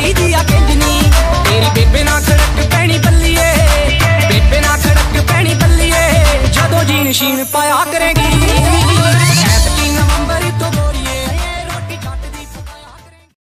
ਨਾ ਦੱਸ ਸਿੱਖ ਕੇ photo Insta ਤੇ ਪਾਈ ਦੀ ਆ ਕਿੰਜਨੀ। ਤੇਰੀ ਬੇਬੇ ਨਾ ਖੜਕ ਪੈਣੀ ਬੱਲੀਏ। ਬੇਬੇ ਨਾ ਖੜਕ ਪੈਣੀ ਬੱਲੀਏ। ਜਦੋਂ ਜੀਨ ਸ਼ੀਨ ਪਾਇਆ ਕਰੇਗੀ।